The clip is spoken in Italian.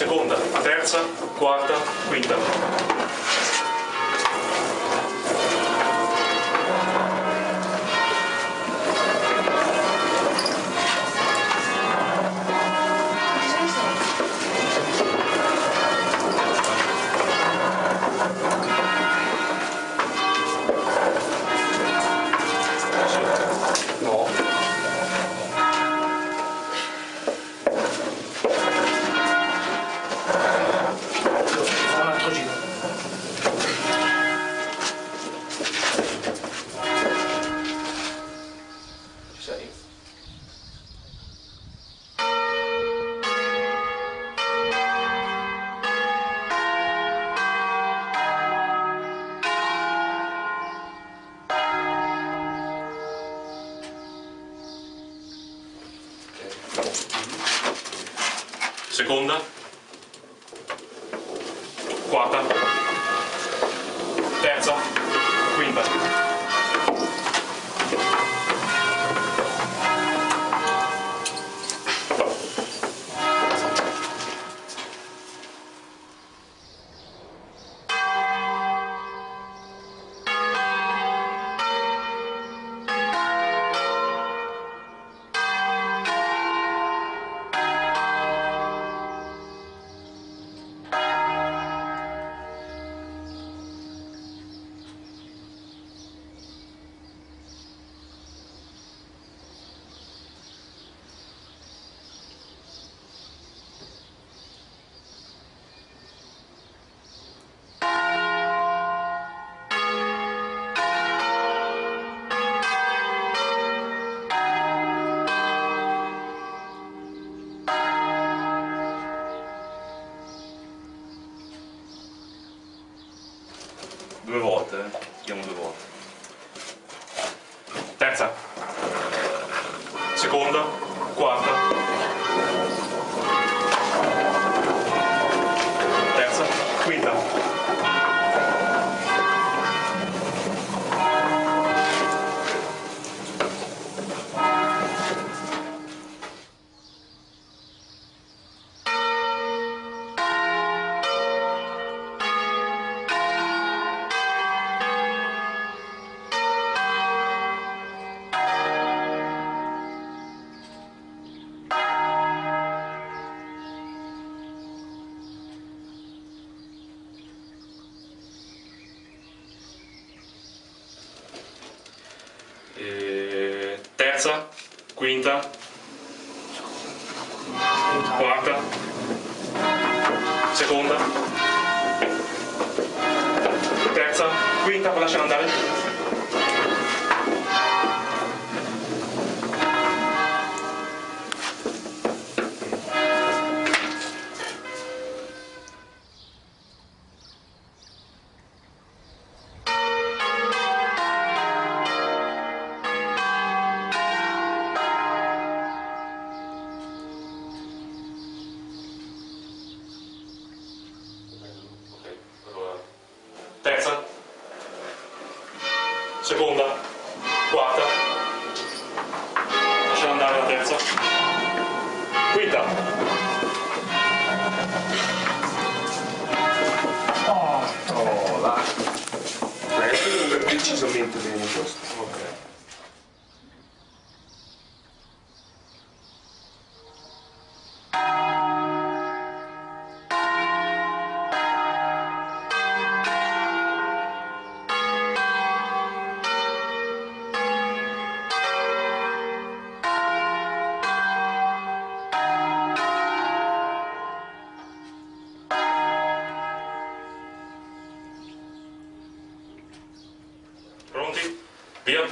seconda, terza, quarta, quinta. Seconda. Quarta. Terza. Quinta. Due volte, eh. Chiamo due volte. Terza. Seconda. Quarta. Terza. Quinta. E terza, quinta, quarta, seconda, terza, quinta, poi lasciamo andare. Seconda, quarta, Я